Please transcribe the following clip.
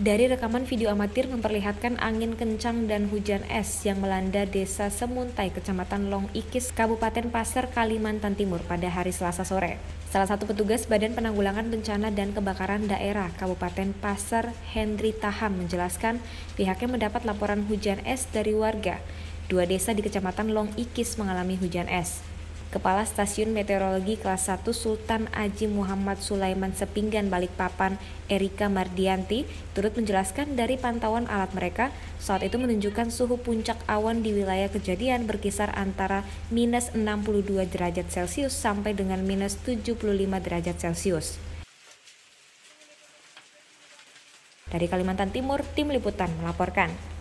Dari rekaman video amatir memperlihatkan angin kencang dan hujan es yang melanda desa Semuntai, Kecamatan Long Ikis, Kabupaten Pasir, Kalimantan Timur pada hari Selasa sore. Salah satu petugas Badan Penanggulangan Bencana dan Kebakaran Daerah Kabupaten Pasir, Hendri Taham menjelaskan pihaknya mendapat laporan hujan es dari warga. Dua desa di Kecamatan Long Ikis mengalami hujan es. Kepala Stasiun Meteorologi Kelas 1 Sultan Aji Muhammad Sulaiman Sepinggan Balikpapan, Erika Mardianti, turut menjelaskan dari pantauan alat mereka, saat itu menunjukkan suhu puncak awan di wilayah kejadian berkisar antara minus 62 derajat Celcius sampai dengan minus 75 derajat Celcius. Dari Kalimantan Timur, Tim Liputan melaporkan.